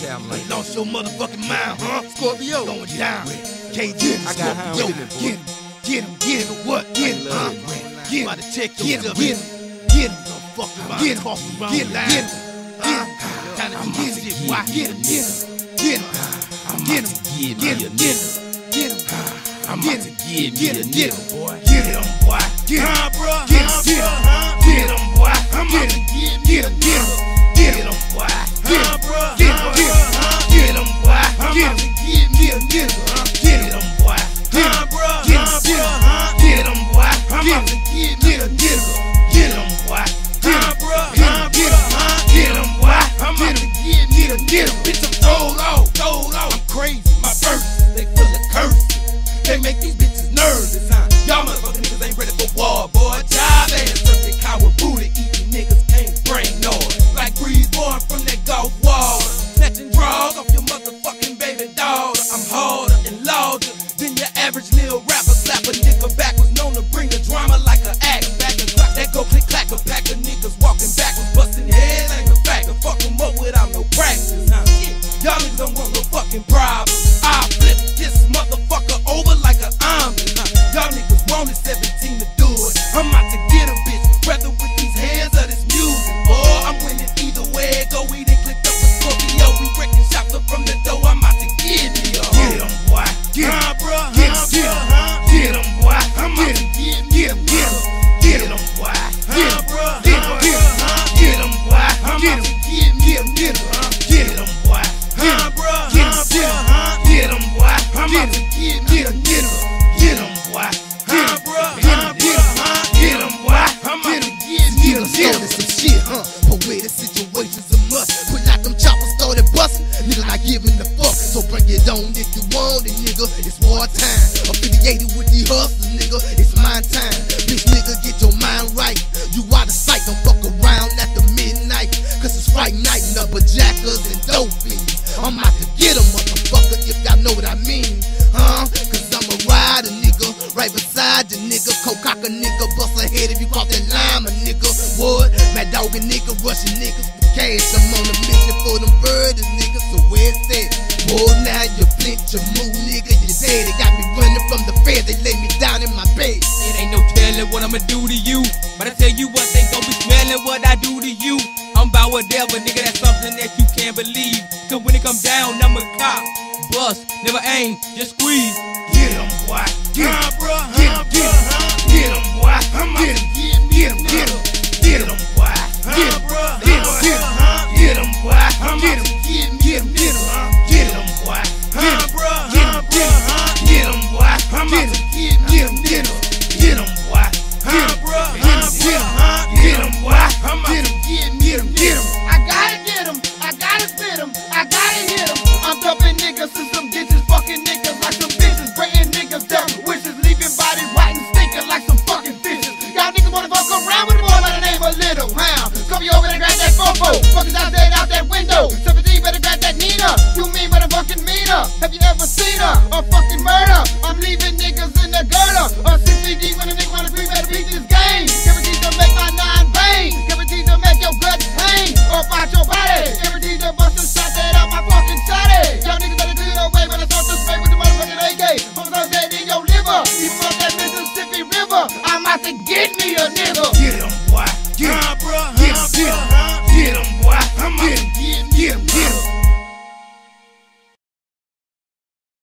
him like lost your motherfucking mind, huh? Scorpio going down. KG, I got high Scorpio. with it, boy. Get him, get him, get him. What? Get him, huh? love it. Get him. About to check Get him, yourself. get him, get him. Fuck around, Get him, talk around get him, the get line. him. Get him. Kinda I'm get get it, him, why? get him, get him, get him. I'm Get about him, to give get me a him, nigga. get him. I'm Get about to him, give me get a him, get nigga, him. boy. Get him, boy. Get him, Huh, bruh? get him, Huh, get him. bruh? Huh? Get him, boy. I'm Get about him, to give get him, get get him. Bitch, I'm sold out, giving the fuck. So bring it on if you want it, nigga. It's war time. Affiliated with the hustlers, nigga. It's my time. Bitch, nigga, get your mind right. You out of sight, don't fuck around at the midnight. Cause it's Fright night, number jackers and dope fiends. I'm out to get 'em, motherfucker, if y'all know what I mean. Huh? Cause I'm a rider, nigga. Right beside you, nigga. Coke cock a nigga. Bust a head if you cross that line, my nigga. What? Mad dog and nigga. Rushing niggas for cash. I'm on a mission for them birds, nigga. So where's that? Boy, now you flinch, you move, nigga. You dead. They got me running from the feds. They lay me down in my bed. It ain't no telling what I'ma do to you. But I tell you what, they gon' be smelling what I do to you. I'm about whatever, nigga, that's something that you can't believe. Cause when it come down, I'm a cop. Bust, never aim, just squeeze. Get him, boy. Get Huh, him, bruh? get Huh, him, get bruh? him. Huh? Get him, boy. I'm about Get Have you ever seen her? A fucking murder?